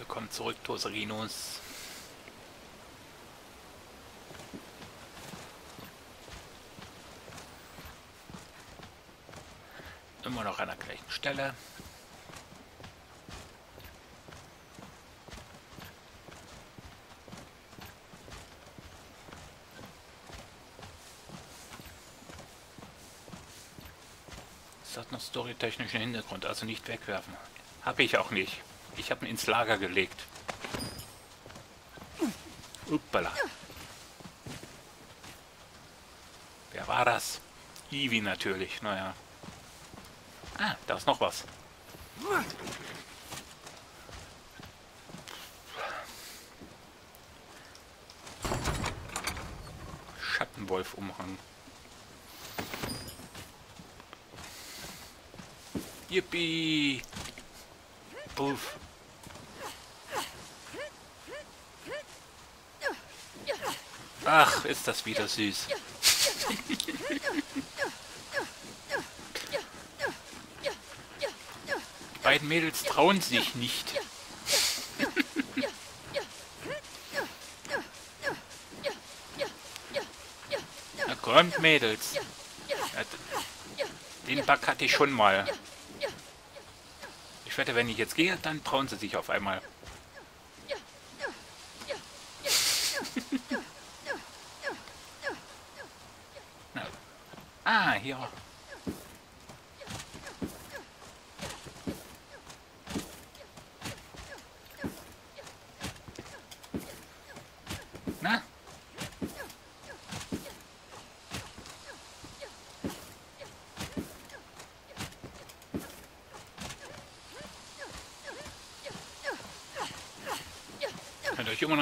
Willkommen zurück, Toserinos. Immer noch an der gleichen Stelle. Es hat noch storytechnischen Hintergrund, also nicht wegwerfen. Habe ich auch nicht. Ich habe ihn ins Lager gelegt. Uppala. Wer war das? Ivi natürlich, naja. Ah, da ist noch was. Schattenwolf-Umhang. Yippie! Puff. Ach, ist das wieder süß. Die beiden Mädels trauen sich nicht. Na kommt, Mädels. Den Bug hatte ich schon mal. Ich wette, wenn ich jetzt gehe, dann trauen sie sich auf einmal. ah, hier.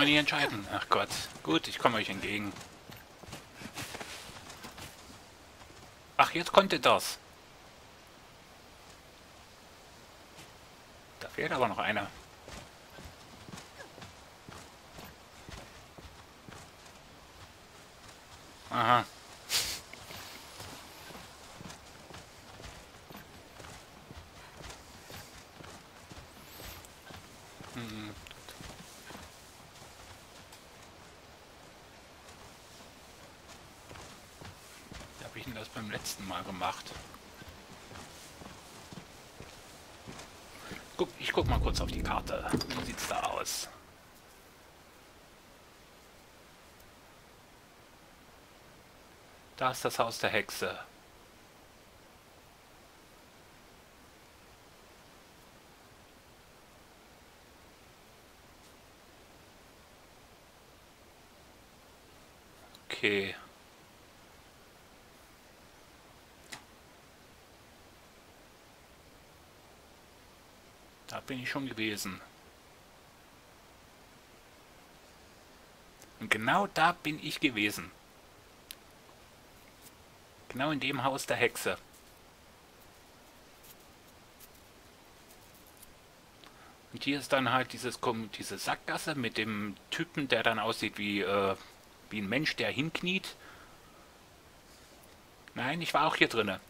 Nie entscheiden. Ach Gott. Gut, ich komme euch entgegen. Ach, jetzt konnte das. Da fehlt aber noch einer. Aha. Hm. Wie habe ich denn das beim letzten Mal gemacht? Guck, ich guck mal kurz auf die Karte. Wie sieht's da aus? Da ist das Haus der Hexe. Okay. Da bin ich schon gewesen. Und genau da bin ich gewesen. Genau in dem Haus der Hexe. Und hier ist dann halt dieses, diese Sackgasse mit dem Typen, der dann aussieht wie, äh, wie ein Mensch, der hinkniet. Nein, ich war auch hier drinne.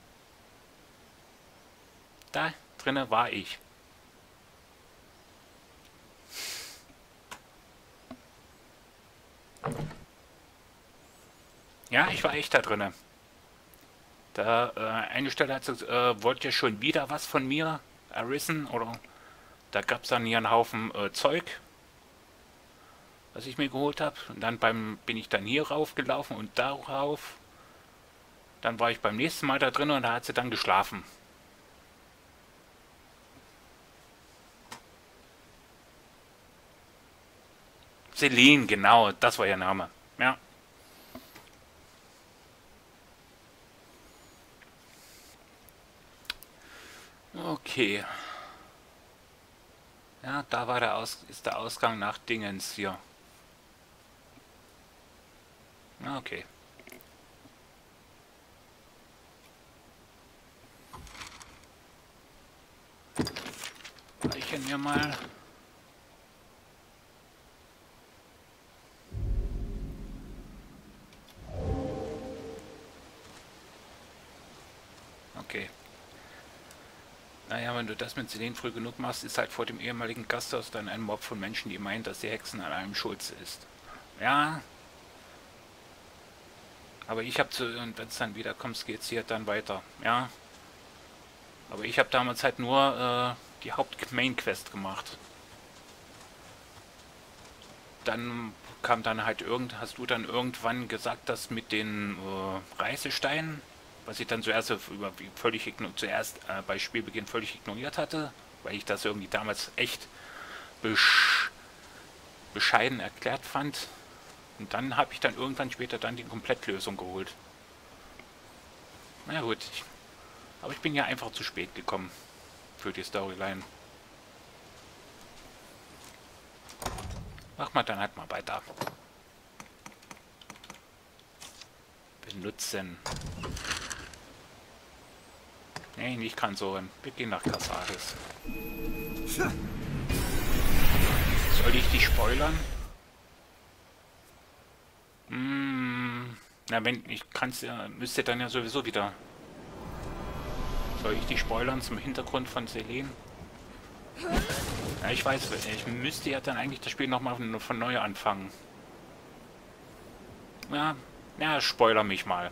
Da drinne war ich. Ja, ich war echt da drinne. Da, äh, eine Stelle hat sie, äh, wollte ja schon wieder was von mir, Arisen, oder da gab es dann hier einen Haufen äh, Zeug, was ich mir geholt habe. Und dann beim, bin ich dann hier raufgelaufen und darauf. Dann war ich beim nächsten Mal da drin und da hat sie dann geschlafen. Celine, genau, das war ihr Name. Ja. Okay. Ja, da war der Aus ist der Ausgang nach Dingens hier. Okay. Reichen wir mal. Okay. Naja, wenn du das mit Selene früh genug machst, ist halt vor dem ehemaligen Gasthaus dann ein Mob von Menschen, die meinen, dass die Hexen an einem schuld ist. Ja. Aber ich habe zu, und wenn es dann wieder kommt, geht es hier dann weiter. Ja. Aber ich habe damals halt nur äh, die Haupt-Main-Quest gemacht. Dann kam dann halt irgend, hast du dann irgendwann gesagt, dass mit den äh, Reisesteinen was ich dann zuerst über, völlig zuerst äh, bei Spielbeginn völlig ignoriert hatte, weil ich das irgendwie damals echt besch bescheiden erklärt fand. Und dann habe ich dann irgendwann später dann die Komplettlösung geholt. Na gut, ich, aber ich bin ja einfach zu spät gekommen für die Storyline. Mach mal dann halt mal weiter. Benutzen. Nee, nicht Kansoren. Wir gehen nach Casares. Soll ich die spoilern? Hm, na, wenn ich kann's ja, müsste dann ja sowieso wieder. Soll ich die spoilern zum Hintergrund von Selene? Ja, ich weiß, ich müsste ja dann eigentlich das Spiel nochmal von, von neu anfangen. Ja, ja, spoiler mich mal.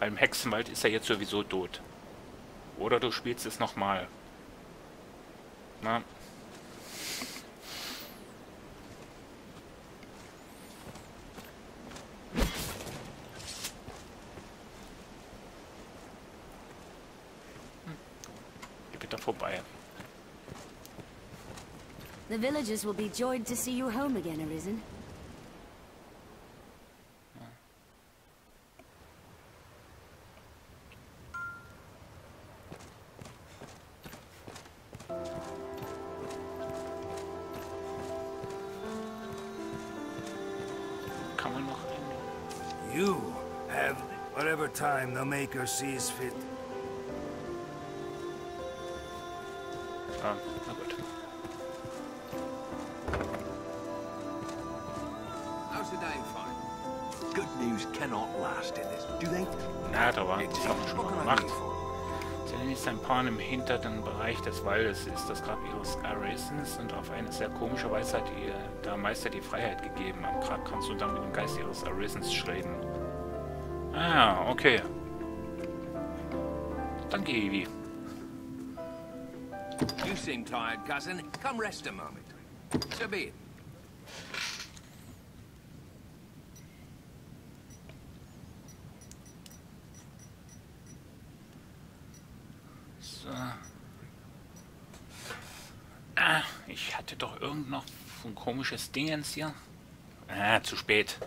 Beim Hexenwald ist er jetzt sowieso tot. Oder du spielst es nochmal. Na. Geh bitte vorbei. The villagers will be joyed to see you home again, Arisen. The Maker sees fit. Ah, na gut. How's the day fine? Good news cannot last in this, do they? Na, da war das haben wir schon mal gemacht. Ist ein Pan im hinteren Bereich des Waldes, ist das Grab ihres Arisens und auf eine sehr komische Weise hat ihr der Meister die Freiheit gegeben. Am Grab kannst du dann mit dem Geist ihres Arisens reden. Ah, okay. Danke, Evi. You seem tired, cousin. Come rest a moment. So be it. So. Ah, ich hatte doch irgend noch ein komisches Dingens hier. Ah, zu spät.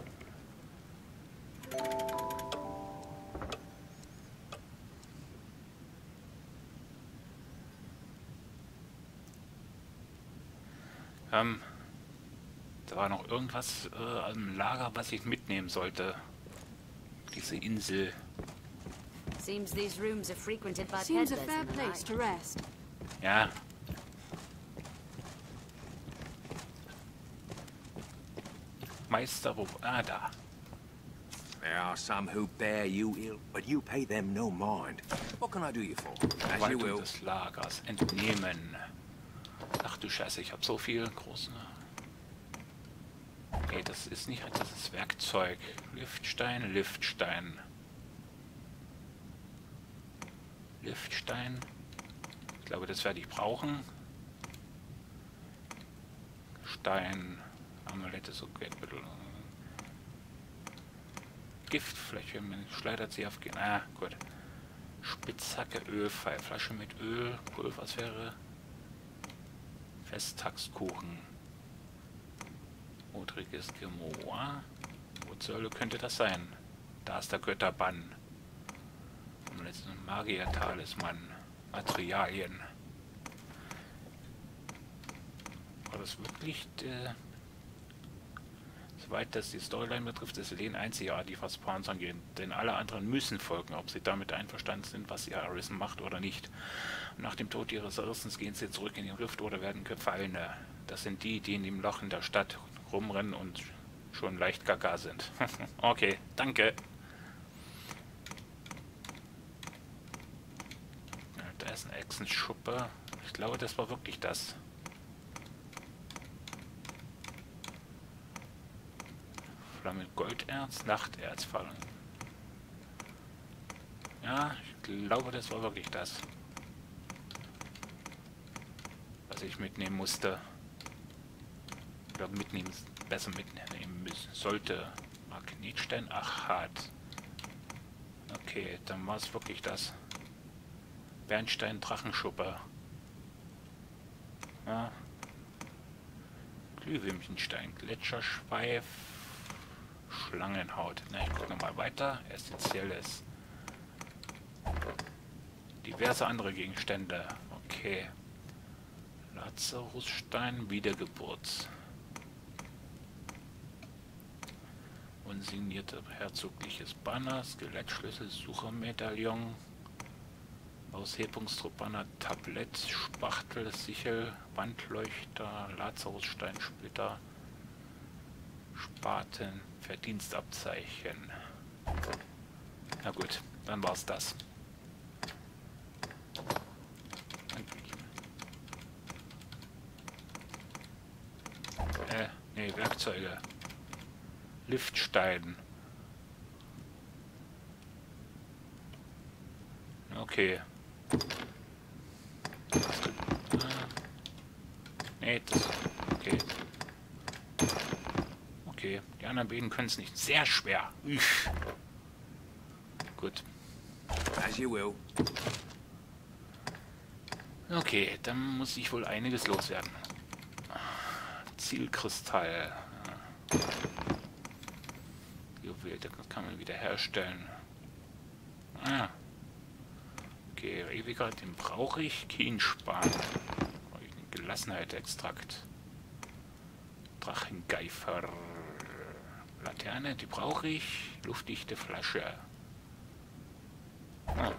Ähm, da war noch irgendwas äh, im Lager, was ich mitnehmen sollte. Diese Insel. Seems these rooms are frequented by Seems a fair place to rest. Ja. Meister, wo... Ah, da. There are some who bear you ill, but you pay them no mind. What can I do you for? As you will. des Lagers. Entnehmen. Ach du Scheiße, ich habe so viel großen... Nee, das ist nicht das ist Werkzeug. Liftstein, Liftstein. Liftstein. Ich glaube, das werde ich brauchen. Stein. Amulette, so geht bitte. Gift, vielleicht schleudert sie aufgehen. Ah, gut. Spitzhacke, Ölpfeil, Flasche mit Öl, Pulversphäre. Festtagskuchen. Modriges Gemoa. Wo zur Hölle könnte das sein? Da ist der Götterbann. Und jetzt ein Magier-Talisman. Materialien. War das wirklich der... Soweit das die Storyline betrifft, ist Helene einzigartig, was Pawns angeht. Denn alle anderen müssen folgen, ob sie damit einverstanden sind, was ihr Arisen macht oder nicht. Nach dem Tod ihres Irrsens gehen sie zurück in den Rift oder werden Gefallene. Das sind die, die in dem Loch in der Stadt rumrennen und schon leicht gaga sind. okay, danke. Da ist ein Hexenschuppe. Ich glaube, das war wirklich das. Flamme Golderz, Nachterz fallen. Ja, ich glaube, das war wirklich das. Was ich mitnehmen musste. Oder mitnehmen, besser mitnehmen müssen sollte. Magnetstein, ach, hart. Okay, dann war es wirklich das. Bernstein, Drachenschuppe. Ja. Glühwürmchenstein, Gletscherschweif, Schlangenhaut. Na, ich gucke nochmal weiter. Essentielles. Diverse andere Gegenstände. Okay. Lazarusstein, Wiedergeburt. Unsignierte herzogliches Banner, Skelettschlüssel, Suchermedaillon, Aushebungstruppbanner, Tablett, Spachtel, Sichel, Wandleuchter, Lazarussteinsplitter, Spaten, Verdienstabzeichen. Na gut, dann war's das. Äh, nee, Werkzeuge. Liftstein. Okay. Nee, das... Okay. Okay, die anderen beiden können es nicht. Sehr schwer. Uff. Gut. As you will. Okay, dann muss ich wohl einiges loswerden. Zielkristall. Juwel, das kann man wieder herstellen. Ah. Okay, Ewiger, den brauche ich. Kienspan. Brauche ich einen Gelassenheit-Extrakt. Drachengeifer. Laterne, die brauche ich. Luftdichte Flasche. Oh.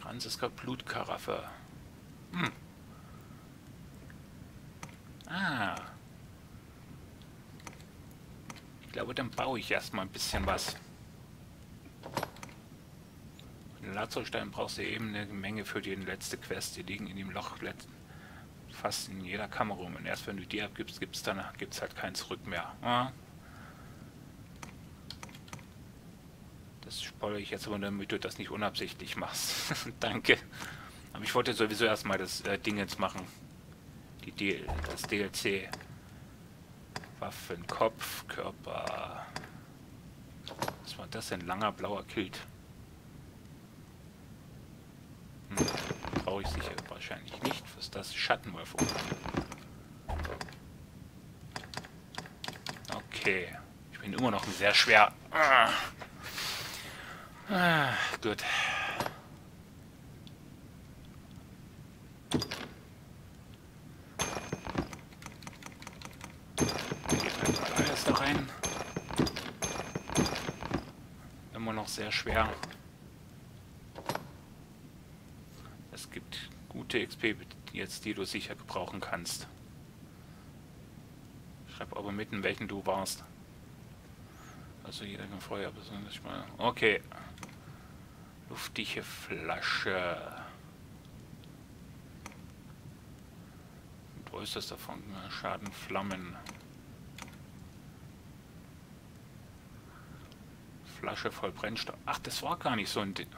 Franziska Blutkaraffe. Hm. Ah. Ich glaube, dann baue ich erstmal ein bisschen was. Den Lazarstein brauchst du eben eine Menge für die letzte Quest. Die liegen in dem Loch fast in jeder Kammer rum. Und erst wenn du die abgibst, gibt's dann gibt's halt kein Zurück mehr. Ah. Das spoilere ich jetzt aber, damit du das nicht unabsichtlich machst. Danke. Aber ich wollte sowieso erstmal das äh, Ding jetzt machen. Die D das DLC. Waffen, Kopf, Körper. Was war das denn? Langer blauer Kilt. Hm, Brauche ich sicher wahrscheinlich nicht. Was ist das? Schattenwolf. Okay. Ich bin immer noch sehr schwer. Ah. Ah, gut. Geht mal alles da rein. Immer noch sehr schwer. Es gibt gute XP jetzt, die du sicher gebrauchen kannst. Schreib aber mit, in welchen du warst. Also jeder kann vorher besonders mal. Okay. Luftige Flasche. Größtes davon. Schaden Flammen. Flasche voll Brennstoff. Ach, das war gar nicht so ein Ding.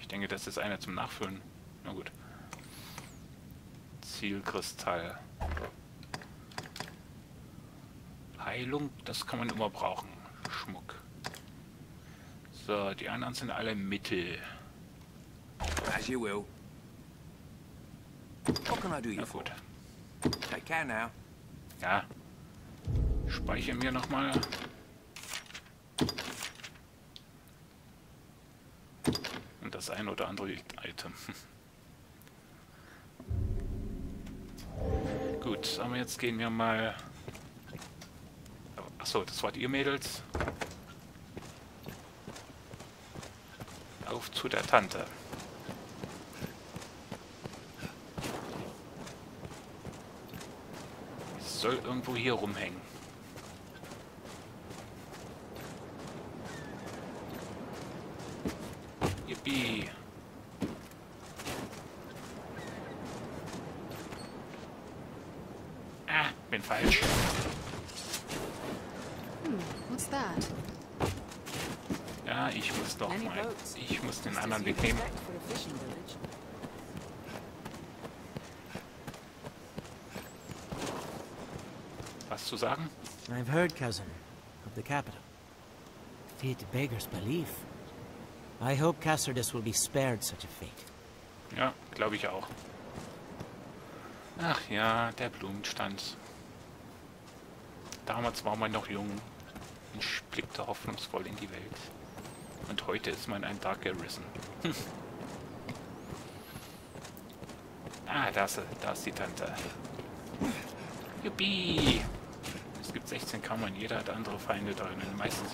Ich denke, das ist einer zum Nachfüllen. Na gut. Zielkristall. Heilung, das kann man immer brauchen. Schmuck. So, die anderen sind alle Mittel. As you will. What can I do Na gut. Take care now. Ja. Speichern wir nochmal. Und das ein oder andere Item. Gut, aber jetzt gehen wir mal... Achso, das wart ihr Mädels. Auf zu der Tante. Soll irgendwo hier rumhängen. Yippie. bin falsch. What's that? Ja, ich muss doch mal. Ich muss den anderen Weg nehmen. Was zu sagen? I've heard, cousin, of the capital. Fit beggars belief. I hope Cassardus will be spared such a fate. Ja, glaube ich auch. Ach ja, der Blumenstand. Damals war man noch jung und blickte hoffnungsvoll in die Welt. Und heute ist man ein Dark Garrison. Hm. ah, da ist, da ist die Tante. Juppie! Es gibt 16 Kammern, jeder hat andere Feinde darin. Meistens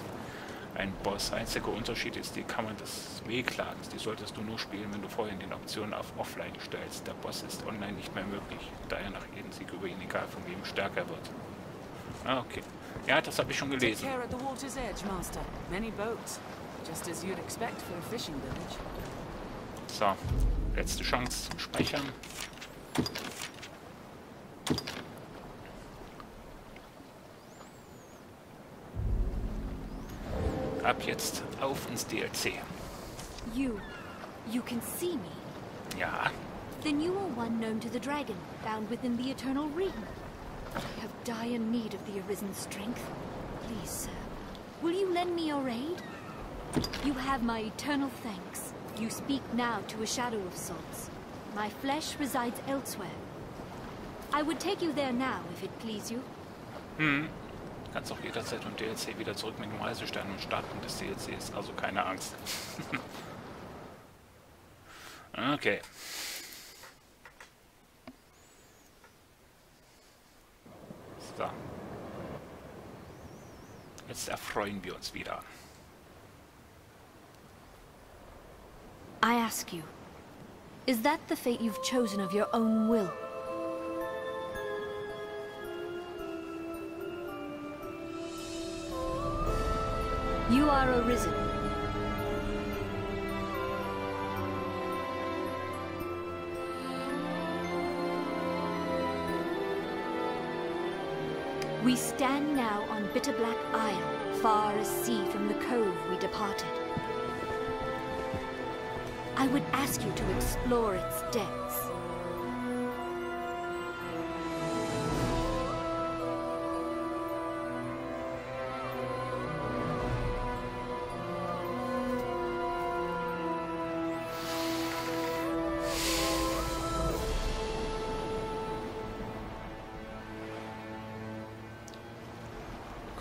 ein Boss. Einziger Unterschied ist die Kammer des Wehklagens. Die solltest du nur spielen, wenn du vorher in den Optionen auf Offline stellst. Der Boss ist online nicht mehr möglich, da er nach jedem Sieg über ihn, egal von wem, stärker wird. Ah, okay. Ja, das habe ich schon Take gelesen. care at the water's edge, Master. Many boats. Just as you'd expect for a fishing village. So, letzte Chance zum Speichern. Ab jetzt auf ins DLC. You. You can see me. Ja, Then you are one known to the dragon, bound within the eternal ring. I have dire need of the Arisen's strength. Please, sir, will you lend me your aid? You have my eternal thanks. You speak now to a shadow of sorts. My flesh resides elsewhere. I would take you there now, if it please you. kannst auch jederzeit im DLC wieder zurück mit dem Reisestern und Startpunkt des DLCs, also keine Angst. okay. So. Jetzt erfreuen wir uns wieder. I ask you, is that the fate you've chosen of your own will? You are arisen. We stand now on Bitterblack Isle, far as sea from the cove we departed. I would ask you to explore its depths.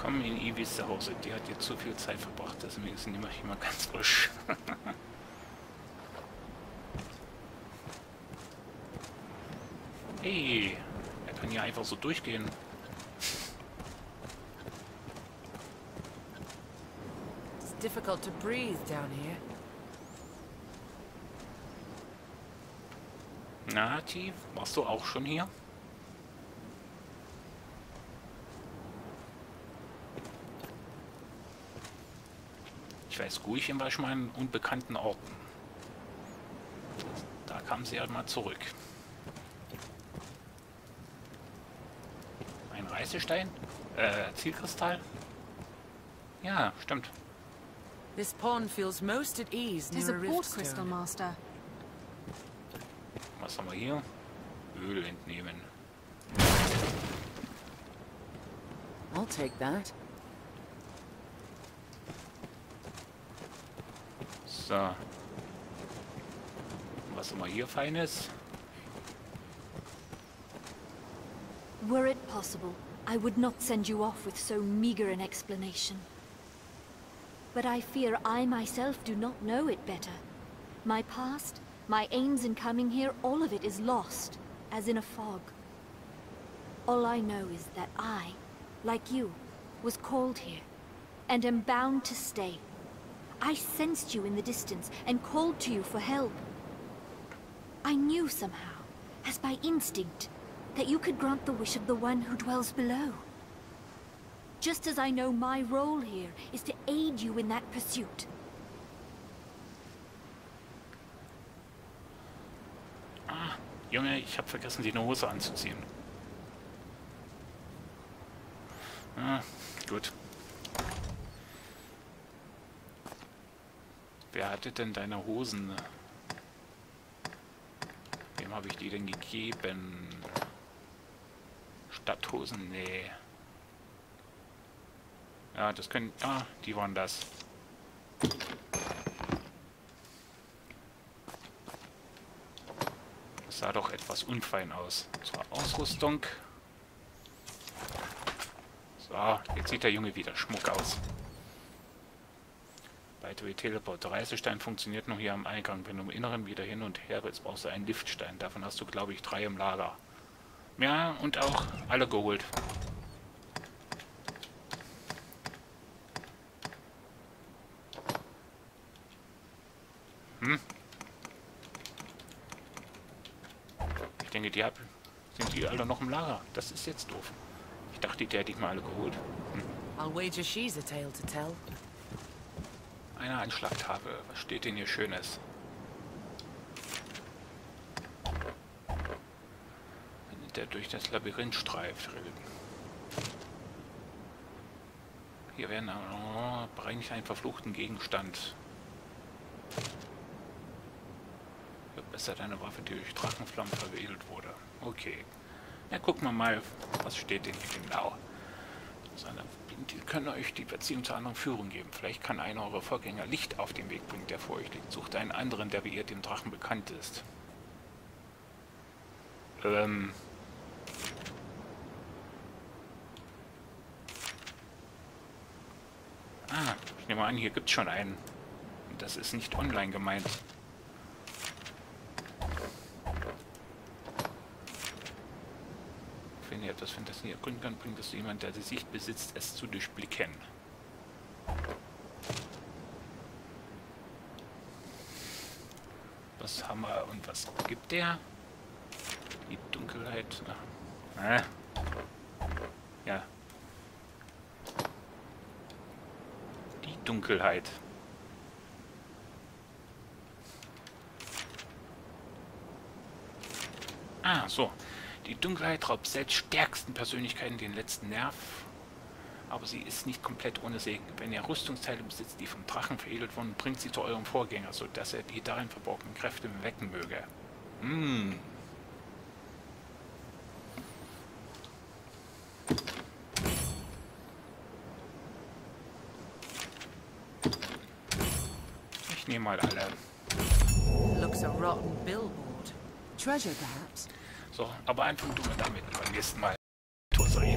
Komm in Ivis zu Hause, die hat jetzt zu viel Zeit verbracht, deswegen ist sie immer, immer ganz frisch. hey, er kann hier einfach so durchgehen. It's difficult to breathe down here. Na, Tief, warst du auch schon hier? Ich weiß, mal in unbekannten Orten. Da kam sie halt mal zurück. Ein Reisestein? Äh, Zielkristall? Ja, stimmt. This pond feels most at ease near a port rift crystal. Master. Was haben wir hier? Öl entnehmen. I'll take that. So. Was haben wir hier Feines? Were it possible, I would not send you off with so meager an explanation. But I fear I myself do not know it better. My past, my aims in coming here, all of it is lost, as in a fog. All I know is that I, like you, was called here, and am bound to stay. I sensed you in the distance, and called to you for help. I knew somehow, as by instinct, that you could grant the wish of the one who dwells below. Just as I know my role here is to aid you in that pursuit. Junge, ich habe vergessen, die Hose anzuziehen. Ah, gut. Wer hatte denn deine Hosen? Wem habe ich die denn gegeben? Stadthosen? Nee. Ja, das können... Ah, die waren das. Das sah doch etwas unfein aus. Zur Ausrüstung. So, jetzt sieht der Junge wieder schmuck aus. Weitere Teleport. Der Reisestein funktioniert noch hier am Eingang. Wenn du im Inneren wieder hin und her willst, brauchst du einen Liftstein. Davon hast du, glaube ich, drei im Lager. Ja, und auch alle geholt. Hm? Ich denke, die hab, sind die alle noch im Lager. Das ist jetzt doof. Ich dachte, die hätte ich mal alle geholt. Hm. I'll wager she's a tale to tell. Eine Anschlagtafel. Was steht denn hier Schönes? Der durch das Labyrinth streift. Hier werden oh, bringe einen verfluchten Gegenstand. Verbessert eine Waffe, die durch Drachenflammen verwedelt wurde. Okay. Na, gucken wir mal, was steht denn hier genau. Die können euch die Beziehung zu anderen Führung geben. Vielleicht kann einer eurer Vorgänger Licht auf den Weg bringen, der vor euch liegt. Sucht einen anderen, der wie ihr dem Drachen bekannt ist. Ähm. Ah, ich nehme an, hier gibt es schon einen. Und das ist nicht online gemeint. Wenn ihr etwas Fantasie ergründen kann, bringt es jemand, der die Sicht besitzt, es zu durchblicken. Was haben wir und was gibt der? Die Dunkelheit. Äh. Ja. Die Dunkelheit. Ah, so. Die Dunkelheit raubt selbst stärksten Persönlichkeiten den letzten Nerv. Aber sie ist nicht komplett ohne Segen. Wenn ihr Rüstungsteile besitzt, die vom Drachen veredelt wurden, bringt sie zu eurem Vorgänger, sodass er die darin verborgenen Kräfte wecken möge. Mmh. Ich nehme mal alle. So, aber einfach du damit beim nächsten Mal. Tosri.